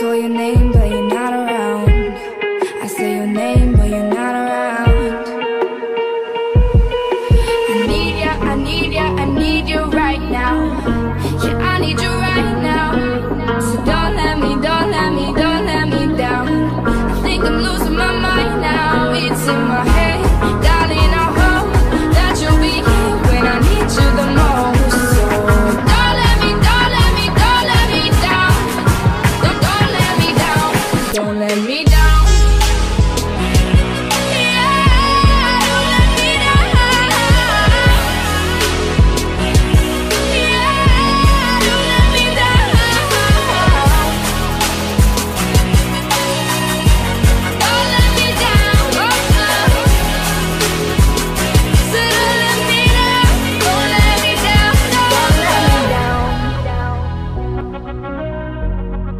call your name but you're not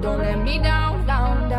Don't let me down, down.